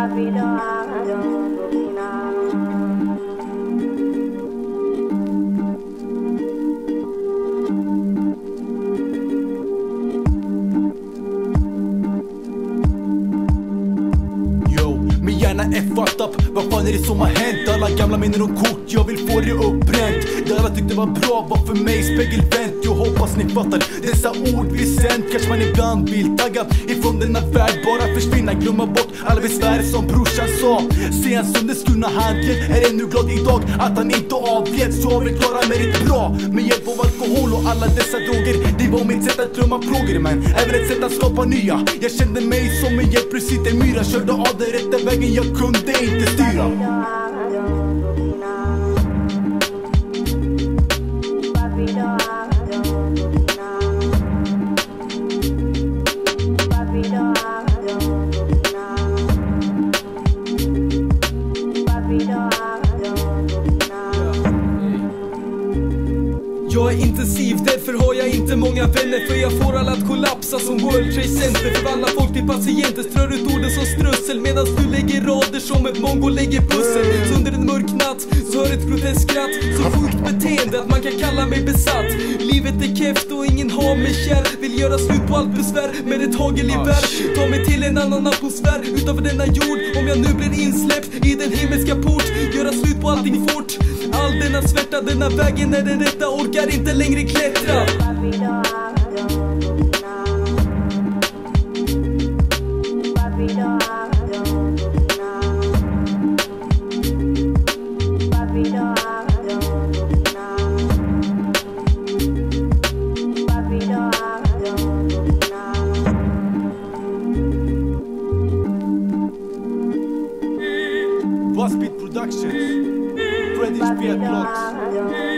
papi lo amo. Är fucked up. Vad fan är det som har hänt? Alla gamla minnen och kort, jag vill få det uppbränt Det alla tyckte var bra var för mig spegelvänt. Jag hoppas ni fattar dessa ord vi sänt Kanske man ibland vill tagga ifrån denna värld. Bara försvinna, glömma bort alla besvär som brorsan sa. Se en sönderskurna handled är ännu glad idag att han inte avled. Så jag vill klara mig rätt bra. Med hjälp av alkohol och alla dessa droger. Det var mitt sätt att glömma plågor men även ett sätt att skapa nya. Jag kände mig som en hjälplös myra Körde av den rätta vägen, jag kunde inte styra. Jag är intensiv, därför har jag inte många vänner. För jag får alla att kollapsa som World Trade Center. Förvandlar folk till patienter, strör ut orden som strössel. Medan du lägger rader som ett mongo lägger pussel. Så under en mörk natt så hör ett groteskt skratt. Så sjukt beteende att man kan kalla mig besatt. Livet är keft och ingen har mig kär göra slut på allt besvär med ett hagelgevär Ta mig till en annan atmosfär utanför denna jord. Om jag nu blir insläppt i den himmelska port. Göra slut på allting fort. All denna svärta, denna vägen är den rätta. Orkar inte längre klättra Boss Beat Productions, British Beat Blocks.